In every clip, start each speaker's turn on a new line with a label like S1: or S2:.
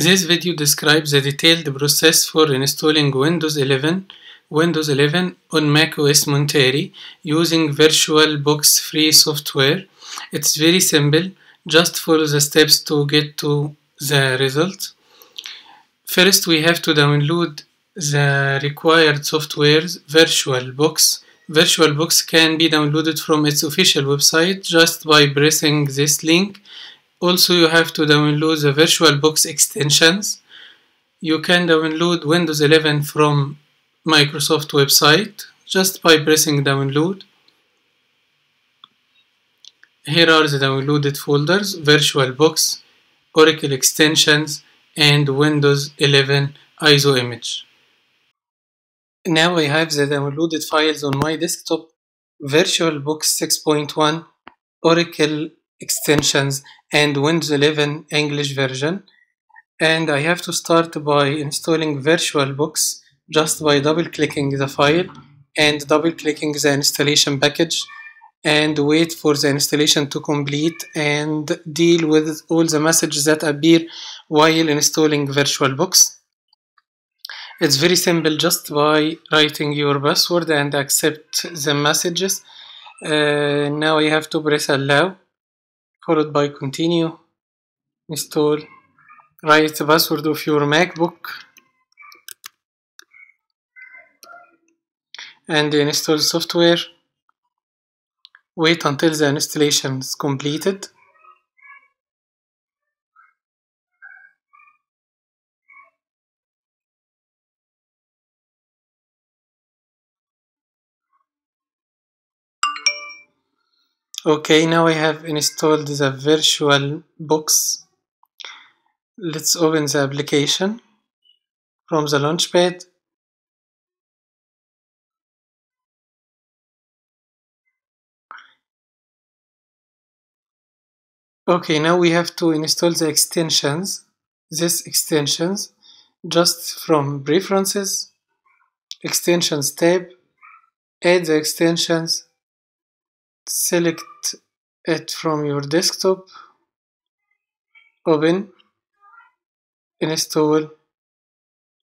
S1: This video describes the detailed process for installing Windows 11 Windows 11 on macOS Monterey using VirtualBox free software. It's very simple, just follow the steps to get to the result. First, we have to download the required softwares VirtualBox. VirtualBox can be downloaded from its official website just by pressing this link. Also, you have to download the VirtualBox extensions. You can download Windows 11 from Microsoft website just by pressing download. Here are the downloaded folders VirtualBox, Oracle extensions, and Windows 11 ISO image. Now I have the downloaded files on my desktop VirtualBox 6.1, Oracle extensions, and Windows 11 English version. And I have to start by installing VirtualBox just by double clicking the file and double clicking the installation package and wait for the installation to complete and deal with all the messages that appear while installing VirtualBox. It's very simple just by writing your password and accept the messages. Uh, now I have to press allow followed by continue install write the password of your MacBook. And install software. Wait until the installation is completed okay now I have installed the virtual box. Let's open the application from the launchpad okay now we have to install the extensions. This extensions just from preferences extensions tab add the extensions select it from your desktop open install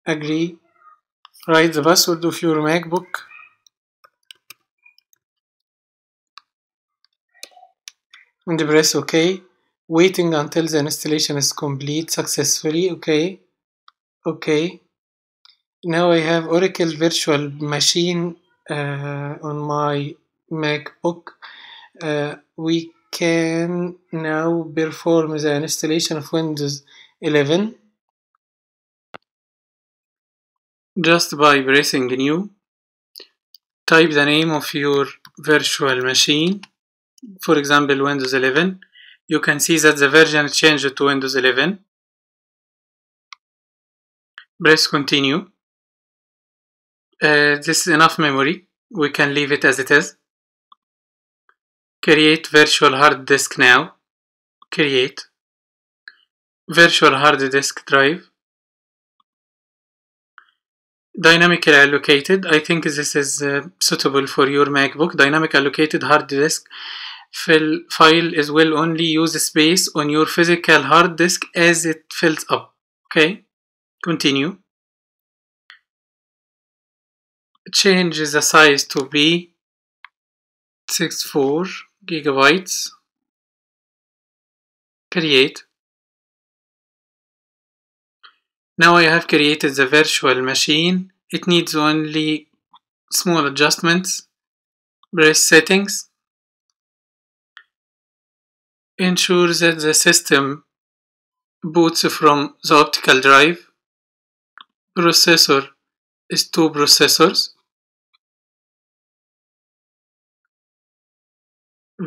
S1: agree write the password of your macbook and press ok. Waiting until the installation is complete successfully okay okay now I have Oracle virtual machine uh, on my MacBook uh, we can now perform the installation of Windows 11 just by pressing new type the name of your virtual machine. For example Windows 11 you can see that the version changed to Windows 11 press continue. Uh, this is enough memory. We can leave it as it is create virtual hard disk now. Create. Virtual hard disk drive. Dynamically allocated. I think this is uh, suitable for your MacBook. Dynamic allocated hard disk file is will only use space on your physical hard disk as it fills up. Okay? Continue. Change the size to be 64 gigabytes. Create. Now I have created the virtual machine. It needs only small adjustments press settings. Ensure that the system boots from the optical drive. Processor is two processors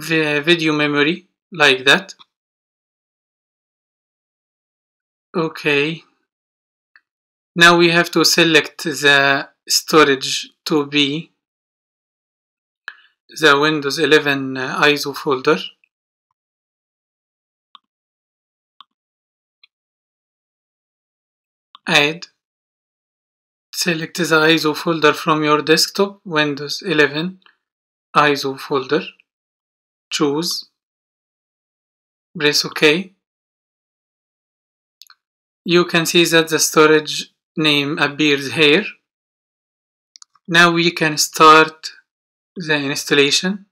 S1: video memory like that. Okay. Now we have to select the storage to be the Windows 11 uh, ISO folder. Add. Select the ISO folder from your desktop Windows 11 ISO folder choose press OK you can see that the storage name appears here. Now we can start the installation.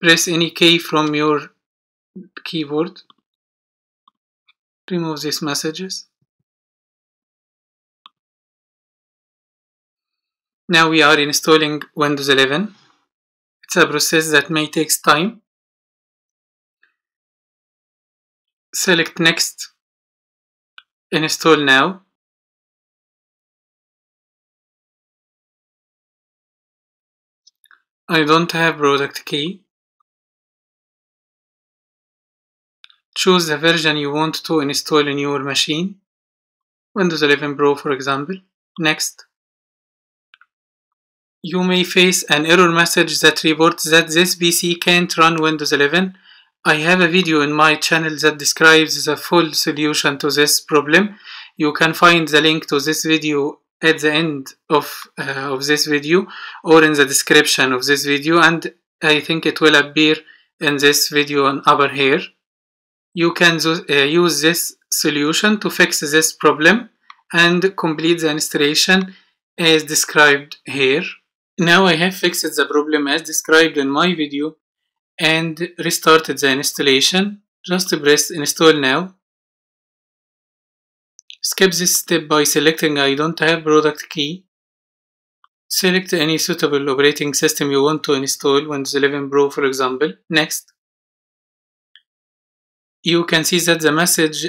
S1: Press any key from your keyboard. Remove these messages. Now we are installing Windows 11. It's a process that may take time. Select next. Install now. I don't have product key. Choose the version you want to install in your machine. Windows 11 Pro for example. Next. You may face an error message that reports that this PC can't run Windows 11. I have a video in my channel that describes the full solution to this problem. You can find the link to this video at the end of, uh, of this video or in the description of this video and I think it will appear in this video on upper here. You can uh, use this solution to fix this problem and complete the installation as described here. Now I have fixed the problem as described in my video and restarted the installation. Just press install now. Skip this step by selecting I don't have product key. Select any suitable operating system you want to install, Windows 11 Pro for example. Next. You can see that the message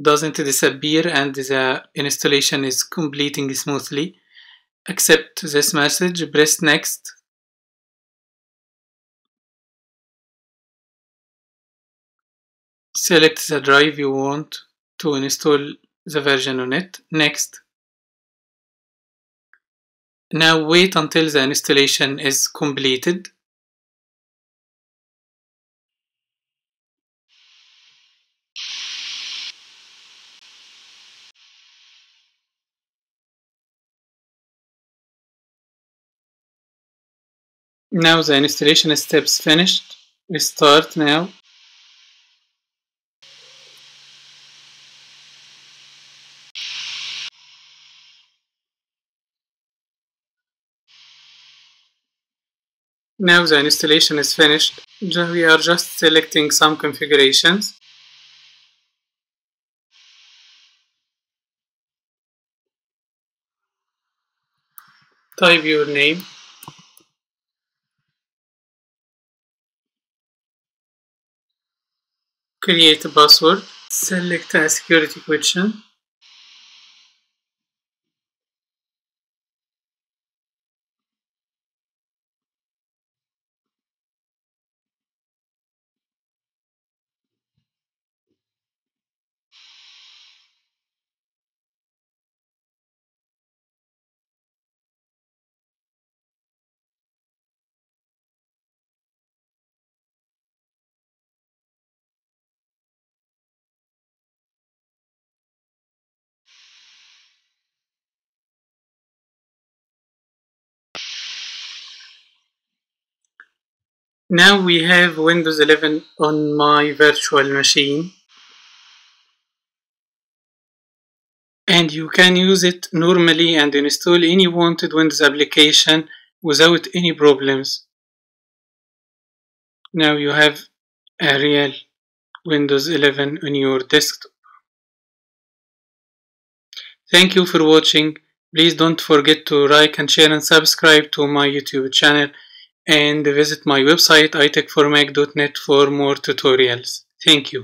S1: doesn't disappear and the installation is completing smoothly accept this message, press next. Select the drive you want to install the version on it. Next. Now wait until the installation is completed. Now the installation steps finished. Start now. Now the installation is finished. We are just selecting some configurations. Type your name. Create a password, select a security question, Now we have Windows 11 on my virtual machine and you can use it normally and install any wanted Windows application without any problems. Now you have a real Windows 11 on your desktop. Thank you for watching. Please don't forget to like and share and subscribe to my YouTube channel and visit my website itechformac.net for more tutorials. Thank you.